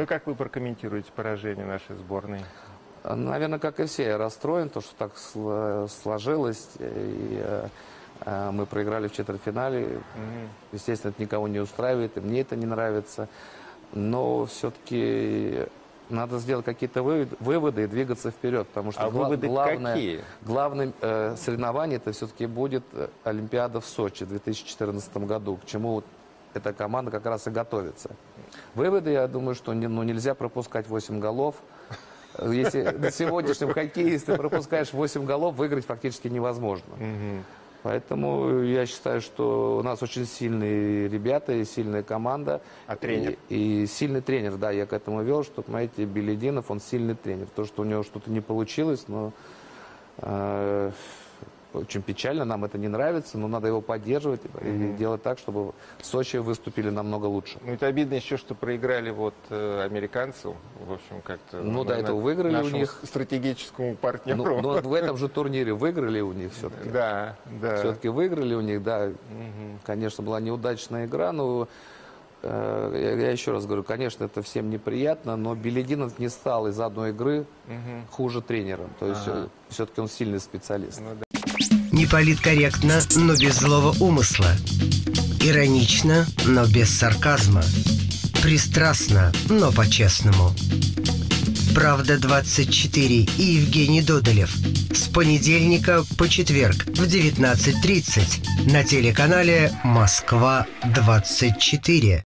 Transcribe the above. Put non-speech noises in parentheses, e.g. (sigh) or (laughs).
Ну и как вы прокомментируете поражение нашей сборной? Наверное, как и все, я расстроен, то, что так сло- сложилось. И э, э, мы проиграли в четвертьфинале. Естественно, это никого не устраивает, и мне это не нравится. Но все-таки надо сделать какие-то вывод- выводы и двигаться вперед, потому что А гла- главное, какие? главным э, соревнованием это все-таки будет Олимпиада в Сочи в 2014 году, к чему эта команда как раз и готовится. Выводы, я думаю, что не- ну, нельзя пропускать 8 голов. Если на сегодняшнем хоккее, если ты пропускаешь 8 голов, выиграть фактически невозможно. Поэтому я считаю, что у нас очень сильные ребята и сильная команда. А тренер? И, и сильный тренер, да, я к этому вел, что, понимаете, Белединов, он сильный тренер. То, что у него что-то не получилось, но э, очень печально, нам это не нравится, но надо его поддерживать и делать так, чтобы в Сочи выступили намного лучше. Ну, это обидно еще, что проиграли вот э, американцу, в общем, как-то... Ну, до этого выиграли у них. стратегическому Ну, партнеру. но в этом же (laughs) турнире выиграли у них все-таки. Да, да. Все-таки выиграли у них, да. Конечно, была неудачная игра, но э, я, я еще раз говорю, конечно, это всем неприятно, но Белединов не стал из одной игры хуже тренером. То есть все-таки он сильный специалист. Ну, да. Не политкорректно, но без злого умысла. Иронично, но без сарказма. Пристрастно, но по-честному. Правда 24 и Евгений Додолев. С понедельника по четверг в 19.30 на телеканале Москва 24.